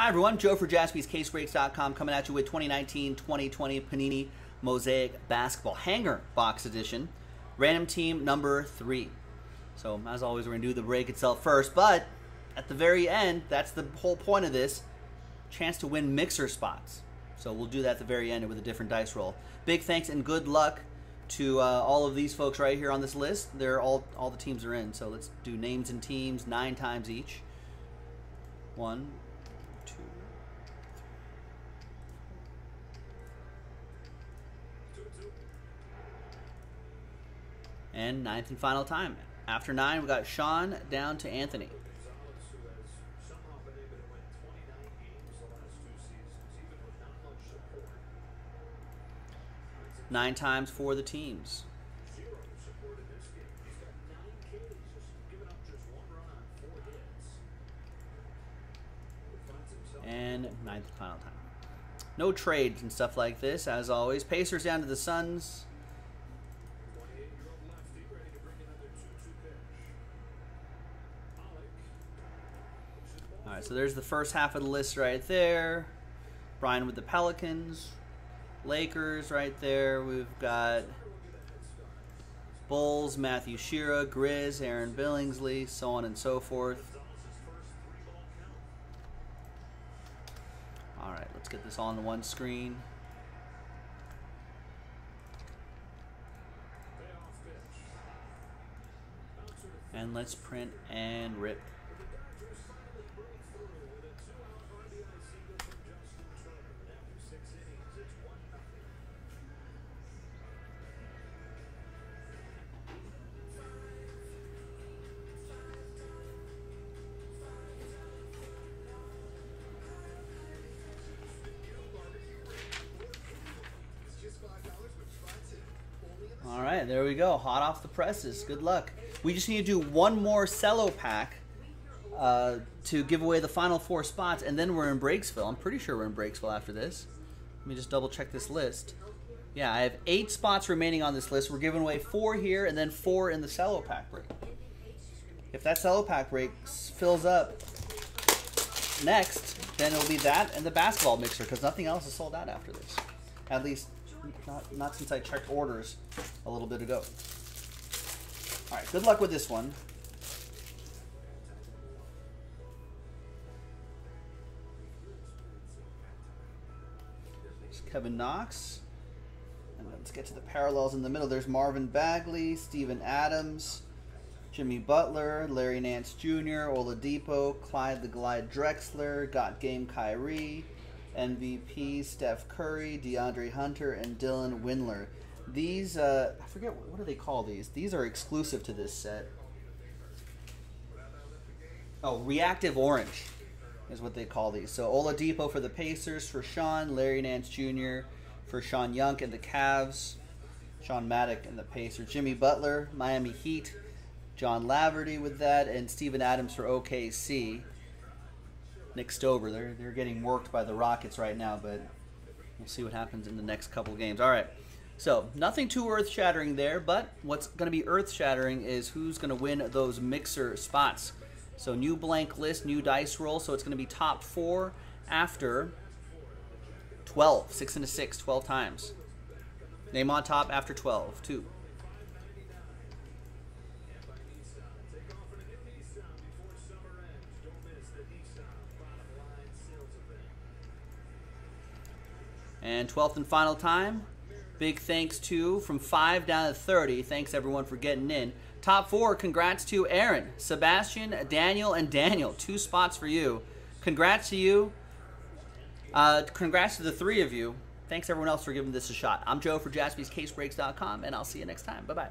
Hi, everyone. Joe for jaspyscasebreaks.com coming at you with 2019-2020 Panini Mosaic Basketball Hanger Box Edition. Random team number three. So, as always, we're going to do the break itself first, but at the very end, that's the whole point of this, chance to win mixer spots. So we'll do that at the very end with a different dice roll. Big thanks and good luck to uh, all of these folks right here on this list. They're all all the teams are in. So let's do names and teams nine times each. One, two, and ninth and final time. After nine, we got Sean down to Anthony. Nine times for the teams. And ninth and final time. No trades and stuff like this, as always. Pacers down to the Suns. All right, so there's the first half of the list right there. Brian with the Pelicans. Lakers right there. We've got Bulls, Matthew Shearer, Grizz, Aaron Billingsley, so on and so forth. All right, let's get this on one screen. And let's print and rip. All right, there we go. Hot off the presses. Good luck. We just need to do one more cello pack uh, to give away the final four spots, and then we're in Breaksville. I'm pretty sure we're in Breaksville after this. Let me just double check this list. Yeah, I have eight spots remaining on this list. We're giving away four here and then four in the cello pack break. If that cello pack break fills up next, then it'll be that and the basketball mixer because nothing else is sold out after this. At least not, not since I checked orders a little bit ago. All right, good luck with this one. Kevin Knox. And let's get to the parallels in the middle. There's Marvin Bagley, Steven Adams, Jimmy Butler, Larry Nance Jr., Oladipo, Clyde the Glide Drexler, Got Game Kyrie, MVP Steph Curry, DeAndre Hunter, and Dylan Windler. These, uh, I forget, what do they call these? These are exclusive to this set. Oh, Reactive Orange is what they call these. So Oladipo for the Pacers, for Sean, Larry Nance Jr., for Sean Young and the Cavs, Sean Maddock and the Pacers, Jimmy Butler, Miami Heat, John Laverty with that, and Steven Adams for OKC. Nick Stover. They're they're getting worked by the Rockets right now, but we'll see what happens in the next couple games. All right. So nothing too earth-shattering there, but what's going to be earth-shattering is who's going to win those mixer spots. So new blank list, new dice roll. So it's going to be top four after 12, 6 and a 6, 12 times. Name on top after 12, 2. And 12th and final time. Big thanks to from 5 down to 30. Thanks everyone for getting in. Top four, congrats to Aaron, Sebastian, Daniel, and Daniel. Two spots for you. Congrats to you. Uh, congrats to the three of you. Thanks everyone else for giving this a shot. I'm Joe for jaspyscasebreaks.com, and I'll see you next time. Bye bye.